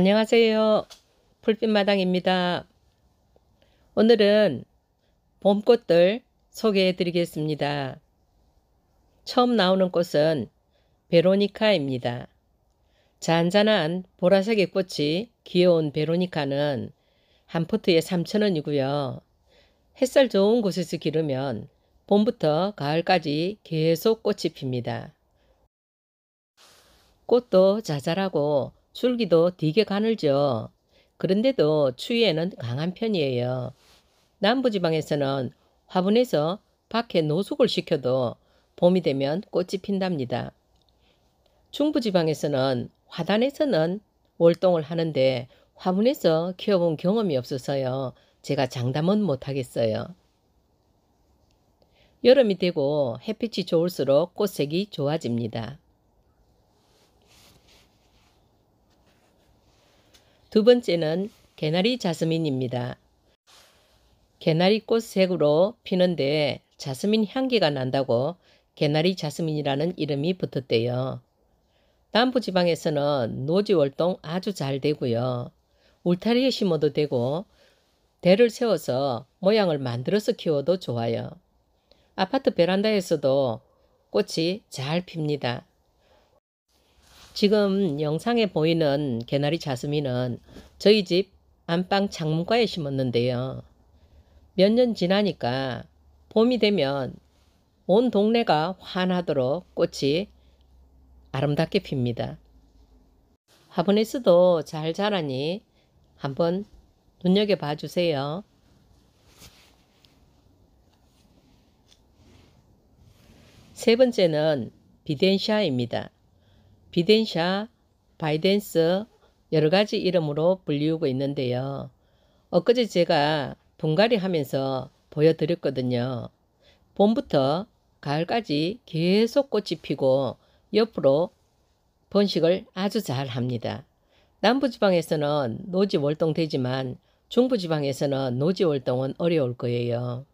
안녕하세요. 풀빛마당입니다. 오늘은 봄꽃들 소개해 드리겠습니다. 처음 나오는 꽃은 베로니카입니다. 잔잔한 보라색의 꽃이 귀여운 베로니카는 한 포트에 3,000원이고요. 햇살 좋은 곳에서 기르면 봄부터 가을까지 계속 꽃이 핍니다. 꽃도 자잘하고 줄기도 되게 가늘죠. 그런데도 추위에는 강한 편이에요. 남부지방에서는 화분에서 밖에 노숙을 시켜도 봄이 되면 꽃이 핀답니다. 중부지방에서는 화단에서는 월동을 하는데 화분에서 키워본 경험이 없어서요. 제가 장담은 못하겠어요. 여름이 되고 햇빛이 좋을수록 꽃색이 좋아집니다. 두 번째는 개나리 자스민입니다. 개나리꽃 색으로 피는데 자스민 향기가 난다고 개나리 자스민이라는 이름이 붙었대요. 남부지방에서는 노지 월동 아주 잘 되고요. 울타리에 심어도 되고 대를 세워서 모양을 만들어서 키워도 좋아요. 아파트 베란다에서도 꽃이 잘 핍니다. 지금 영상에 보이는 개나리 자스민은 저희 집 안방 창문과에 심었는데요. 몇 년 지나니까 봄이 되면 온 동네가 환하도록 꽃이 아름답게 핍니다. 화분에서도 잘 자라니 한번 눈여겨봐 주세요. 세 번째는 비덴샤입니다. 비덴샤, 바이덴스 여러 가지 이름으로 불리우고 있는데요. 엊그제 제가 분갈이 하면서 보여드렸거든요. 봄부터 가을까지 계속 꽃이 피고 옆으로 번식을 아주 잘 합니다. 남부지방에서는 노지 월동 되지만 중부지방에서는 노지 월동은 어려울 거예요.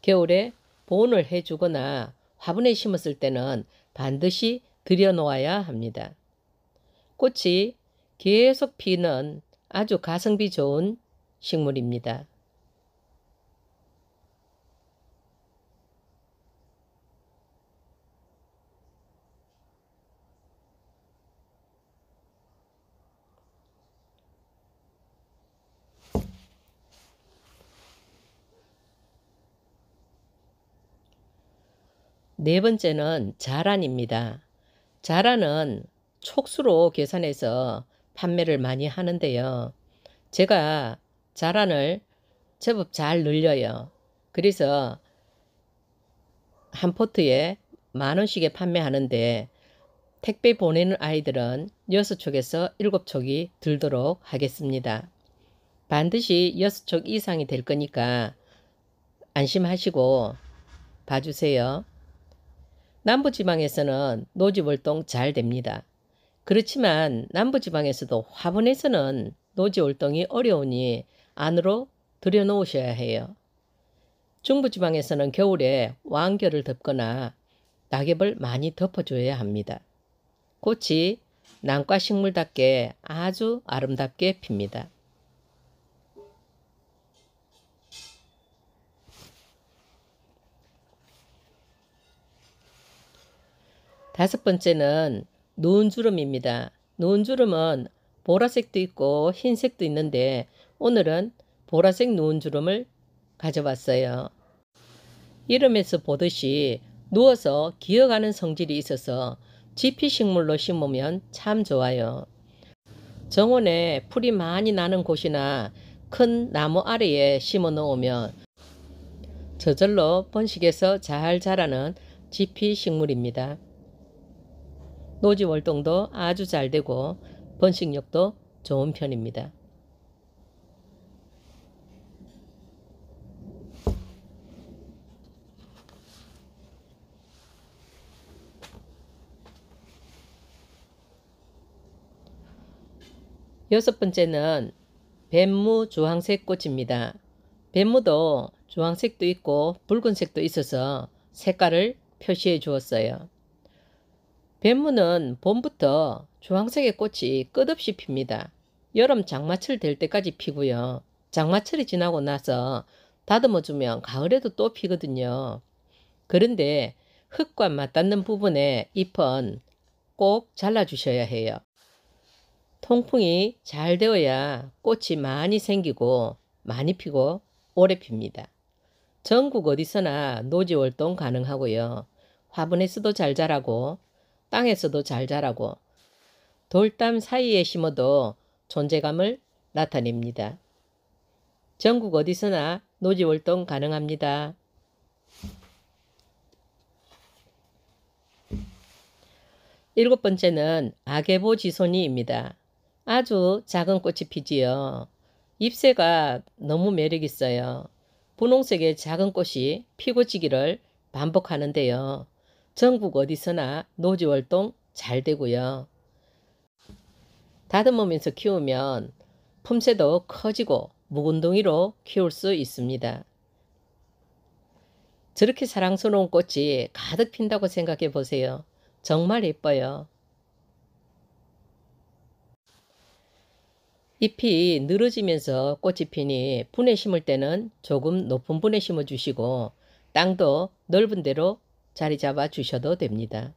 겨울에 보온을 해주거나 화분에 심었을 때는 반드시 들여놓아야 합니다. 꽃이 계속 피는 아주 가성비 좋은 식물입니다. 네 번째는 자란입니다. 자란은 촉수로 계산해서 판매를 많이 하는데요. 제가 자란을 제법 잘 늘려요. 그래서 한 포트에 만 원씩에 판매하는데 택배 보내는 아이들은 6촉에서 7촉이 들도록 하겠습니다. 반드시 6촉 이상이 될 거니까 안심하시고 봐주세요. 남부지방에서는 노지월동 잘 됩니다. 그렇지만 남부지방에서도 화분에서는 노지월동이 어려우니 안으로 들여놓으셔야 해요. 중부지방에서는 겨울에 왕겨를 덮거나 낙엽을 많이 덮어줘야 합니다. 꽃이 난과식물답게 아주 아름답게 핍니다. 다섯 번째는 노은주름입니다. 노은주름은 보라색도 있고 흰색도 있는데 오늘은 보라색 노은주름을 가져왔어요. 이름에서 보듯이 누워서 기어가는 성질이 있어서 지피 식물로 심으면 참 좋아요. 정원에 풀이 많이 나는 곳이나 큰 나무 아래에 심어 놓으면 저절로 번식해서 잘 자라는 지피 식물입니다. 노지 월동도 아주 잘 되고 번식력도 좋은 편입니다. 여섯 번째는 뱀무 주황색 꽃입니다. 뱀무도 주황색도 있고 붉은색도 있어서 색깔을 표시해 주었어요. 뱀무는 봄부터 주황색의 꽃이 끝없이 핍니다. 여름 장마철 될 때까지 피고요. 장마철이 지나고 나서 다듬어주면 가을에도 또 피거든요. 그런데 흙과 맞닿는 부분의 잎은 꼭 잘라주셔야 해요. 통풍이 잘 되어야 꽃이 많이 생기고 많이 피고 오래 핍니다. 전국 어디서나 노지월동 가능하고요. 화분에서도 잘 자라고 땅에서도 잘 자라고 돌담 사이에 심어도 존재감을 나타냅니다. 전국 어디서나 노지월동 가능합니다. 일곱 번째는 아게보 지손이입니다. 아주 작은 꽃이 피지요. 잎새가 너무 매력있어요. 분홍색의 작은 꽃이 피고 지기를 반복하는데요. 전국 어디서나 노지월동 잘 되고요. 다듬으면서 키우면 품새도 커지고 묵은둥이로 키울 수 있습니다. 저렇게 사랑스러운 꽃이 가득 핀다고 생각해 보세요. 정말 예뻐요. 잎이 늘어지면서 꽃이 피니 분에 심을 때는 조금 높은 분에 심어 주시고 땅도 넓은 데로 자리 잡아 주셔도 됩니다.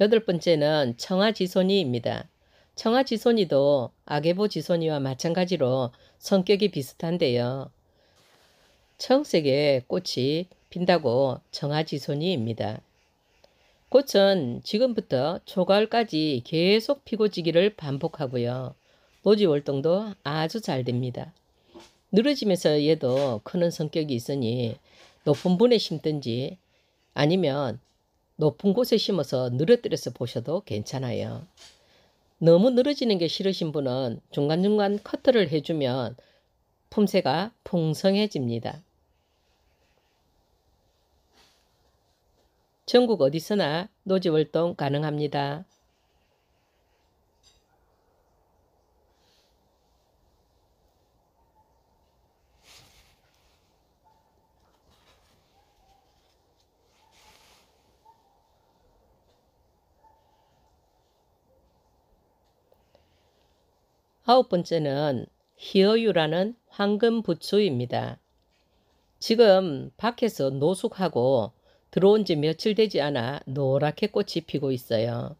여덟 번째는 청아지손이입니다. 청아지손이도 아게보지손이와 마찬가지로 성격이 비슷한데요. 청색의 꽃이 핀다고 청아지손이입니다. 꽃은 지금부터 초가을까지 계속 피고 지기를 반복하고요. 노지월동도 아주 잘 됩니다. 늘어지면서 얘도 크는 성격이 있으니 높은 분에 심든지 아니면 높은 곳에 심어서 늘어뜨려서 보셔도 괜찮아요. 너무 늘어지는 게 싫으신 분은 중간중간 커트를 해주면 품새가 풍성해집니다. 전국 어디서나 노지월동 가능합니다. 아홉 번째는 히어유라는 황금 부추입니다. 지금 밖에서 노숙하고 들어온 지 며칠 되지 않아 노랗게 꽃이 피고 있어요.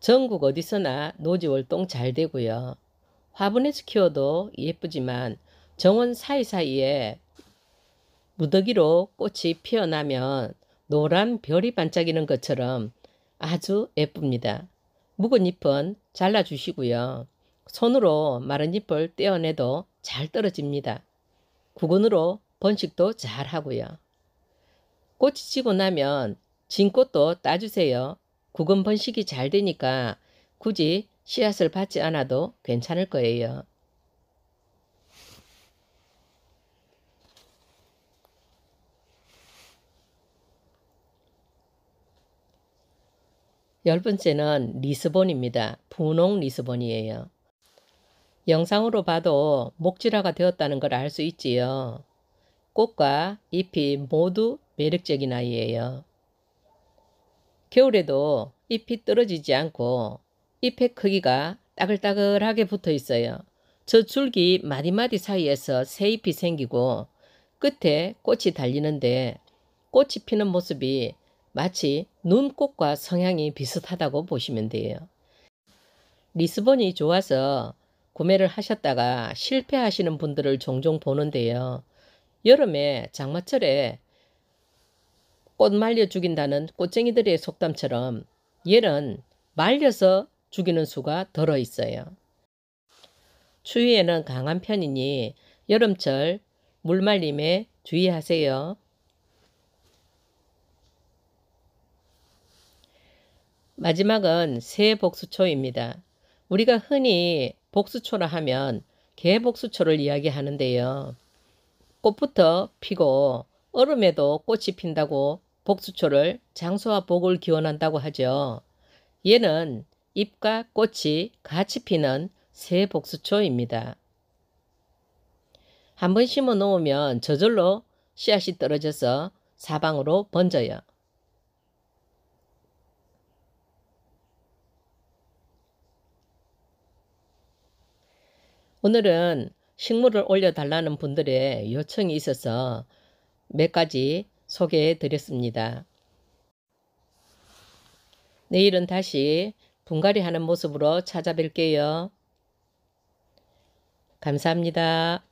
전국 어디서나 노지월동 잘 되고요. 화분에서 키워도 예쁘지만 정원 사이사이에 무더기로 꽃이 피어나면 노란 별이 반짝이는 것처럼 아주 예쁩니다. 묵은 잎은 잘라주시고요. 손으로 마른 잎을 떼어내도 잘 떨어집니다. 구근으로 번식도 잘 하고요. 꽃이 지고 나면 진 꽃도 따주세요. 구근 번식이 잘 되니까 굳이 씨앗을 받지 않아도 괜찮을 거예요. 열 번째는 리스본입니다. 분홍 리스본이에요. 영상으로 봐도 목질화가 되었다는 걸 알 수 있지요. 꽃과 잎이 모두 매력적인 아이예요. 겨울에도 잎이 떨어지지 않고 잎의 크기가 따글따글하게 붙어 있어요. 저 줄기 마디마디 사이에서 새 잎이 생기고 끝에 꽃이 달리는데 꽃이 피는 모습이 마치 눈꽃과 성향이 비슷하다고 보시면 돼요. 리스본이 좋아서 구매를 하셨다가 실패하시는 분들을 종종 보는데요. 여름에 장마철에 꽃 말려 죽인다는 꽃쟁이들의 속담처럼 얘는 말려서 죽이는 수가 덜어 있어요. 추위에는 강한 편이니 여름철 물 말림에 주의하세요. 마지막은 새 복수초입니다. 우리가 흔히 복수초라 하면 개복수초를 이야기하는데요. 꽃부터 피고 얼음에도 꽃이 핀다고 복수초를 장수와 복을 기원한다고 하죠. 얘는 잎과 꽃이 같이 피는 새 복수초입니다. 한 번 심어 놓으면 저절로 씨앗이 떨어져서 사방으로 번져요. 오늘은 식물을 올려달라는 분들의 요청이 있어서 몇 가지 소개해 드렸습니다. 내일은 다시 분갈이 하는 모습으로 찾아뵐게요. 감사합니다.